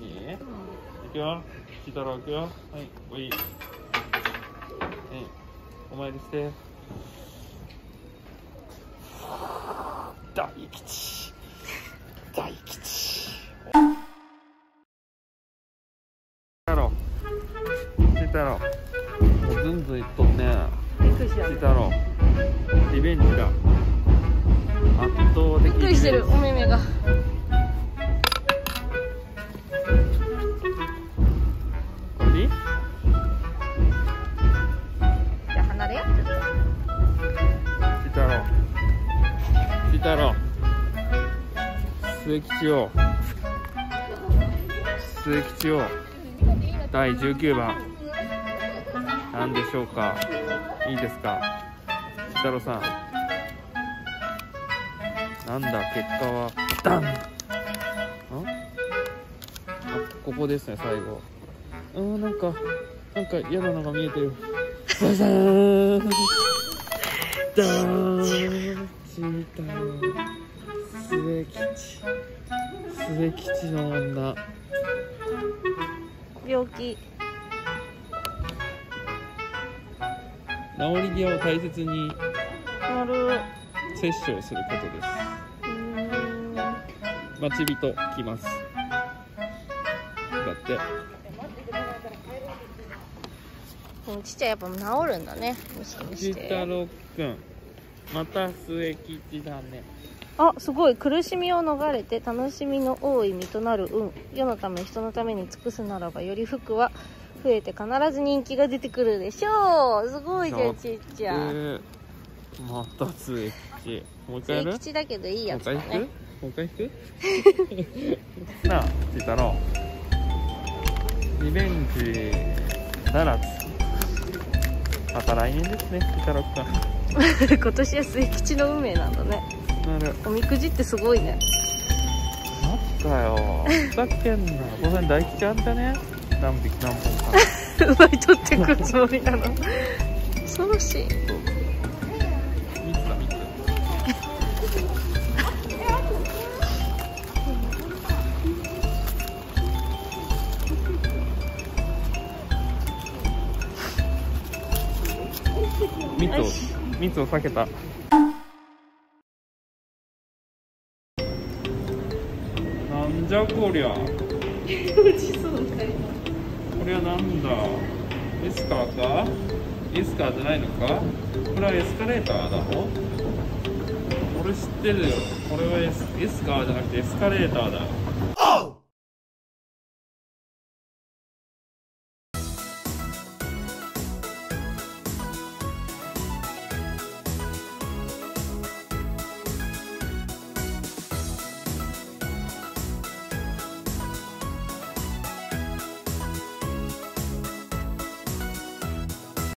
いい？いくよ。金太郎いくよ。はい。おい。はい。お参りして。大吉。大吉。太郎金太郎もうずんずんいっとんね。びっくりした。金太郎リベンジが圧倒的びっくりしてる。お目目が太郎。末吉を末吉を第19番。何でしょうか。いいですか。太郎さん。なんだ結果は。ダン。んあ？ここですね最後。うんなんかなんか嫌なのが見えてる。バサーン。ダーン。チーター末吉。末吉の女病気。治り際を大切に。なる。摂取をすることです。待ち人来ます。だって。でもちっちゃいやっぱ治るんだね。ムシムシ金して。太郎くんまた末吉だね。あすごい。苦しみを逃れて楽しみの多い身となる運。世のため人のために尽くすならばより服は増えて必ず人気が出てくるでしょう。すごいじゃんちっちゃえーまた末吉。もう一回やる？末吉だけどいいやつだもう一回ね引く？もう一回引く？なあ金太郎リベンジならずまた来年ですね金太郎く今年は末吉の運命なんだね。んなる。おみくじってすごいね。なんかよ。ふざけんな。この辺大吉あんじゃね何匹何本か奪い取ってくつもりなの。恐ろしい蜜をよし蜜を避けた。なんじゃこりゃ。落ちそうだよこれはなんだ。エスカーかエスカーじゃないのか？これはエスカレーターだ。ろ俺知ってるよ。これはエスエスカーじゃなくてエスカレーターだ。